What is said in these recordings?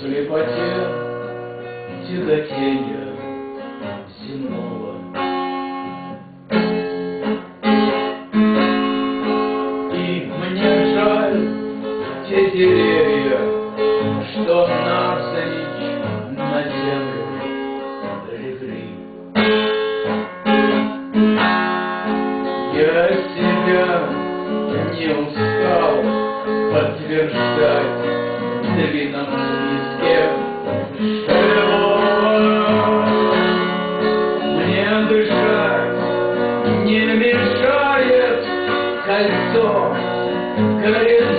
слепоте тяготения земного. И мне жаль те деревья, что нас речь на землю легли. Я себя не устал подтверждать кольцо горит.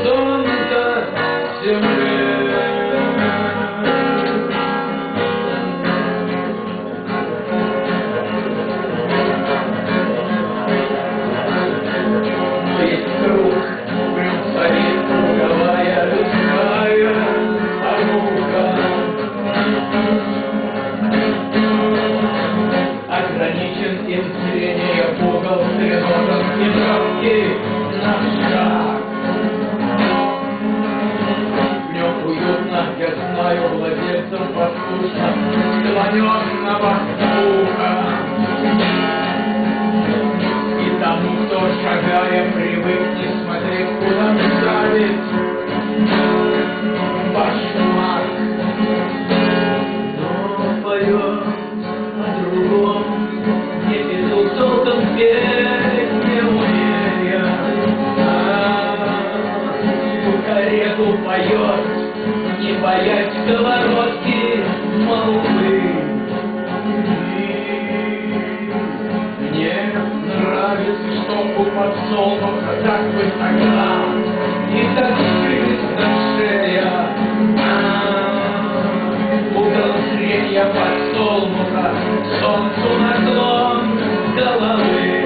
солнце, как высока, И закрылись на шея, Будто зренья подсолнуха, Солнцу наклон головы.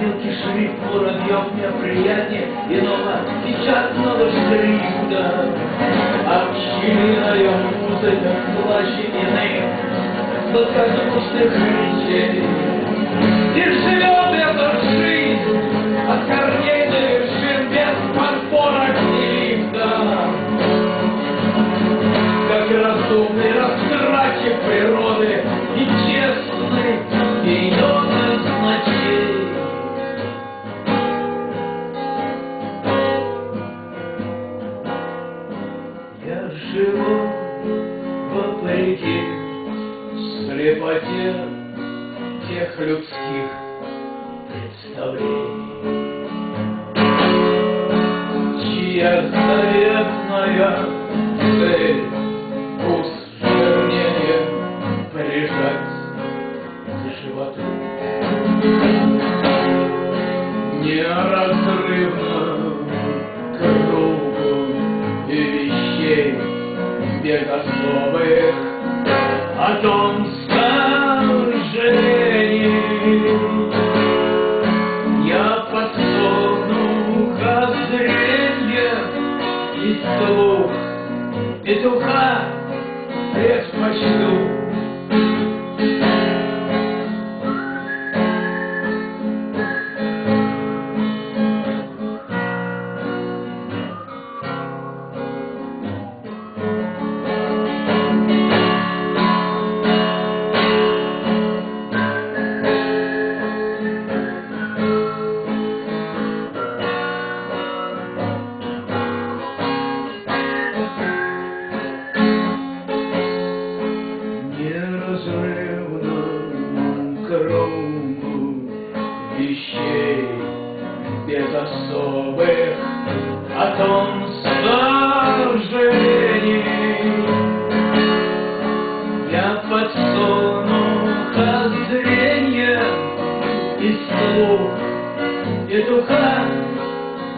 Белки шрифт Муравьев мне приятнее, Иного печатного шрифта, А пчелиная музыка плащ иных, Сладкозвучных речей. Держи! слепоте тех людских представлений. Чья заветная столов, петуха режь почту. вещей без особых о том сложений. Я подсуну зрение и слух, и духа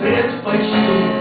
предпочту.